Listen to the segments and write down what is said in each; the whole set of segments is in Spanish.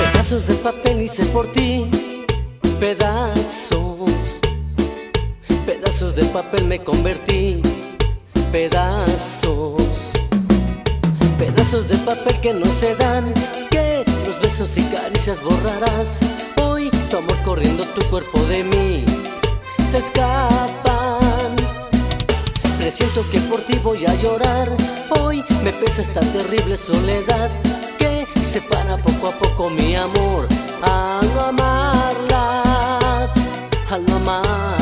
Pedazos de papel hice por ti, pedazos. Pedazos de papel me convertí, pedazos pedazos de papel que no se dan, que los besos y caricias borrarás. Hoy tu amor corriendo tu cuerpo de mí se escapan. Presiento que por ti voy a llorar. Hoy me pesa esta terrible soledad que separa poco a poco mi amor al no amarla, al no amarla.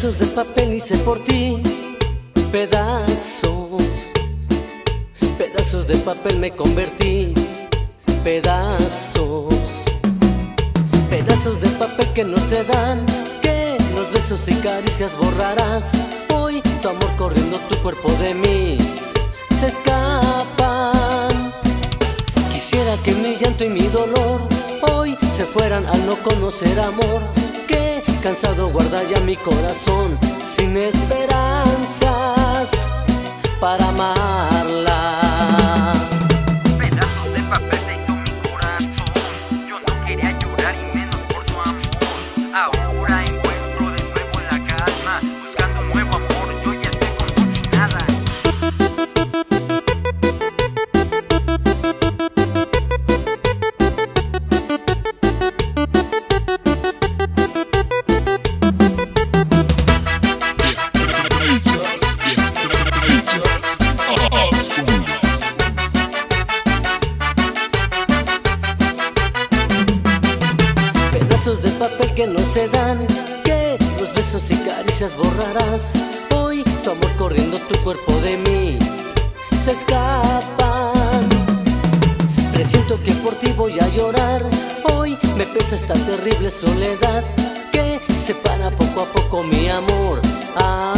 Pedazos de papel hice por ti, pedazos, pedazos de papel me convertí, pedazos, pedazos de papel que no se dan, que los besos y caricias borrarás. Hoy tu amor corriendo tu cuerpo de mí se escapan. Quisiera que mi llanto y mi dolor hoy se fueran al no conocer amor. Cansado guarda ya mi corazón sin esperanzas para amarla. Pedazos de papel hizo mi corazón. Yo no quería llorar y menos por tu amor. Ahora Pedazos de papel que no se dan, que los besos y caricias borrarás. Hoy tu amor corriendo tu cuerpo de mí se escapan. Presiento que por ti voy a llorar. Hoy me pesa esta terrible soledad que separa poco a poco mi amor. a